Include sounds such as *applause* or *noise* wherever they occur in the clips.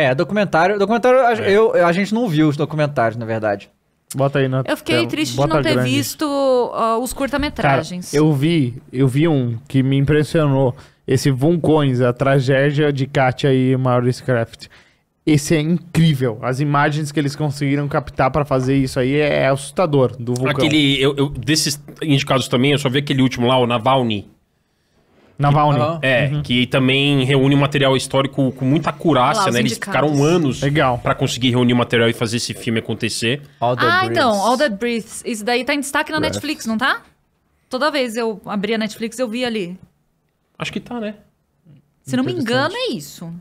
É, documentário. Documentário, a, É. eu, a gente não viu os documentários, na verdade. Bota aí na Eu fiquei tela. triste de não ter grande. visto ó, os Cara, curta-metragens. eu vi, eu vi um que me impressionou. Esse Vulcões, a tragédia de Katia e Maurice Craft. Esse é incrível. As imagens que eles conseguiram captar pra fazer isso aí é assustador do vulcão. Aquele. Eu, eu- desses indicados também, eu só vi aquele último lá, o Navalny. Navalny. Aham. É, que também reúne um material histórico com muita Olha acurácia, lá, os né? Eles ficaram anos Legal. pra conseguir reunir o material e fazer esse filme acontecer. Ah, então, All That Breathes. Isso daí tá em destaque na Breath. Netflix, não tá? Toda vez eu abri a Netflix, eu vi ali. Acho que tá, né? Se não me engano, é isso.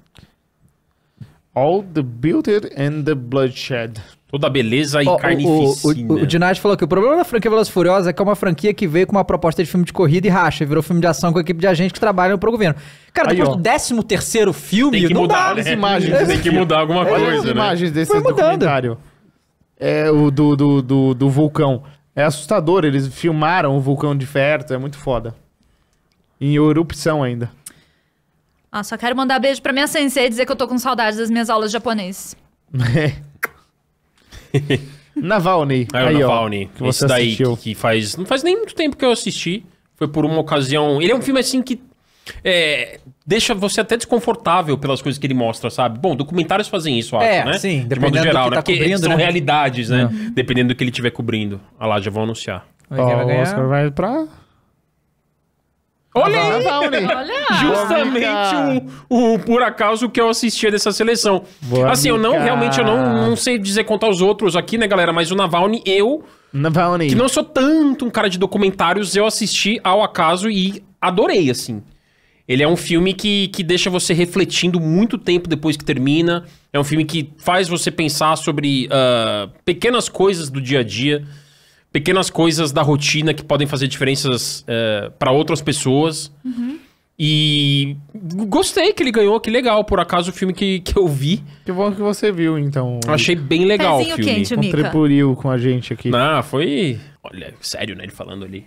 All the beauty and the bloodshed. Toda a beleza e Ó, o- carnificina. O, o, falou que o problema da franquia Velozes Furiosos é que é uma franquia que veio com uma proposta de filme de corrida e racha, virou filme de ação com a equipe de agentes que trabalham pro governo. Cara, Aí, depois ó. do 13 terceiro filme, Tem que não mudar, dá. né? imagens. Tem que mudar alguma Olha as coisa, né? imagens desse Foi documentário. É o do, do, do, do vulcão. É assustador, eles filmaram o vulcão de perto, é muito foda. Em erupção ainda. Ah, só quero mandar beijo pra minha sensei e dizer que eu tô com saudades das minhas aulas de japonês. *laughs* *laughs* Navalny. Aí, Aí, o ó, Navalny. que você esse daí assistiu. que, que faz. Não faz nem muito tempo que eu assisti. Foi por uma ocasião. Ele é um filme assim que. é, deixa você até desconfortável pelas coisas que ele mostra, sabe? Bom, documentários fazem isso, eu acho, É, né? sim, De dependendo modo do geral, que né? tá Porque cobrindo, são né? realidades, né? Dependendo do que ele estiver cobrindo. Ah lá, já vão anunciar. Vai o? Oscar vai pra... Olha aí! Olha! Justamente o, o por acaso que eu assistia dessa seleção. Boa, assim, eu não, amiga. realmente, eu não, não sei dizer quanto aos outros aqui, né, galera? Mas o Navalny, eu, Navalny. que não sou tanto um cara de documentários, eu assisti ao acaso e adorei, assim. Ele é um filme que, que deixa você refletindo muito tempo depois que termina. É um filme que faz você pensar sobre ah, pequenas coisas do dia a dia, pequenas coisas da rotina que podem fazer diferenças para outras pessoas. E gostei que ele ganhou, que legal. Por acaso, o filme que, que eu vi, Que bom que você viu, então. eu achei bem legal Pezinho o filme. quente. Contribuiu com a gente aqui. Ah, foi. Olha, sério, né? Ele falando ali.